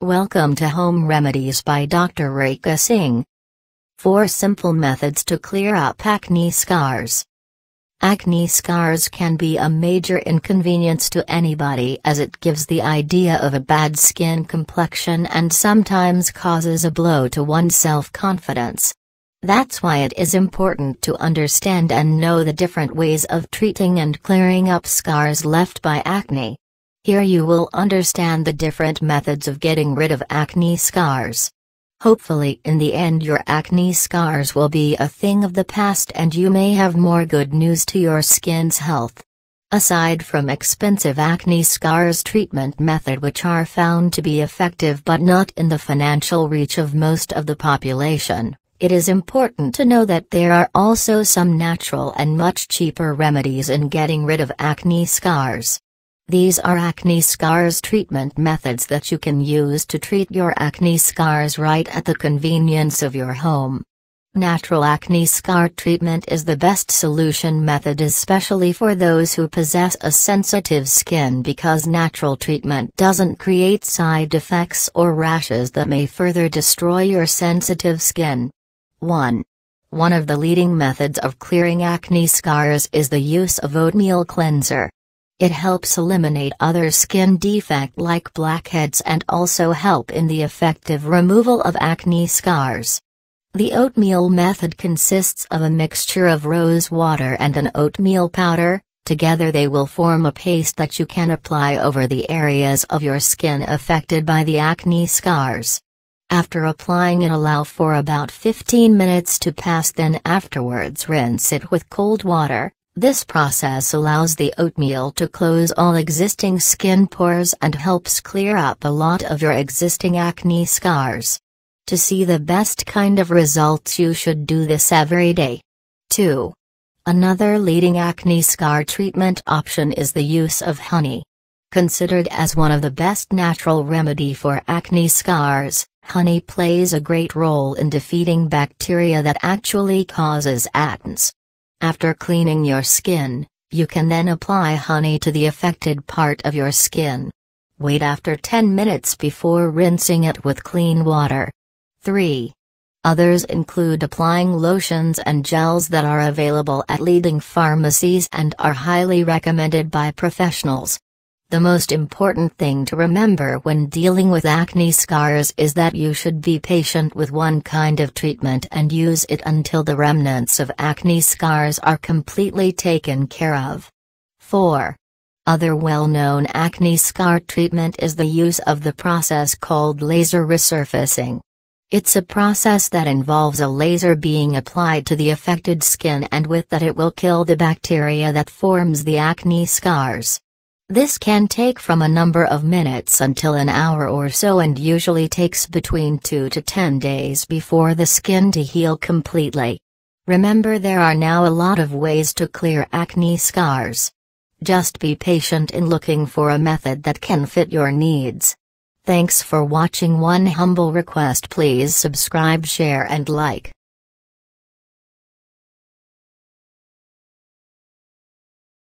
Welcome to Home Remedies by Dr. Rekha Singh. 4 Simple Methods to Clear Up Acne Scars. Acne scars can be a major inconvenience to anybody as it gives the idea of a bad skin complexion and sometimes causes a blow to one's self-confidence. That's why it is important to understand and know the different ways of treating and clearing up scars left by acne. Here you will understand the different methods of getting rid of acne scars. Hopefully in the end your acne scars will be a thing of the past and you may have more good news to your skin's health. Aside from expensive acne scars treatment method which are found to be effective but not in the financial reach of most of the population, it is important to know that there are also some natural and much cheaper remedies in getting rid of acne scars. These are acne scars treatment methods that you can use to treat your acne scars right at the convenience of your home. Natural acne scar treatment is the best solution method especially for those who possess a sensitive skin because natural treatment doesn't create side effects or rashes that may further destroy your sensitive skin. 1. One of the leading methods of clearing acne scars is the use of oatmeal cleanser. It helps eliminate other skin defect like blackheads and also help in the effective removal of acne scars. The oatmeal method consists of a mixture of rose water and an oatmeal powder, together they will form a paste that you can apply over the areas of your skin affected by the acne scars. After applying it allow for about 15 minutes to pass then afterwards rinse it with cold water, this process allows the oatmeal to close all existing skin pores and helps clear up a lot of your existing acne scars. To see the best kind of results you should do this every day. 2. Another leading acne scar treatment option is the use of honey. Considered as one of the best natural remedy for acne scars, honey plays a great role in defeating bacteria that actually causes acne. After cleaning your skin, you can then apply honey to the affected part of your skin. Wait after 10 minutes before rinsing it with clean water. 3. Others include applying lotions and gels that are available at leading pharmacies and are highly recommended by professionals. The most important thing to remember when dealing with acne scars is that you should be patient with one kind of treatment and use it until the remnants of acne scars are completely taken care of. 4. Other well-known acne scar treatment is the use of the process called laser resurfacing. It's a process that involves a laser being applied to the affected skin and with that it will kill the bacteria that forms the acne scars. This can take from a number of minutes until an hour or so and usually takes between 2 to 10 days before the skin to heal completely. Remember there are now a lot of ways to clear acne scars. Just be patient in looking for a method that can fit your needs. Thanks for watching one humble request please subscribe share and like.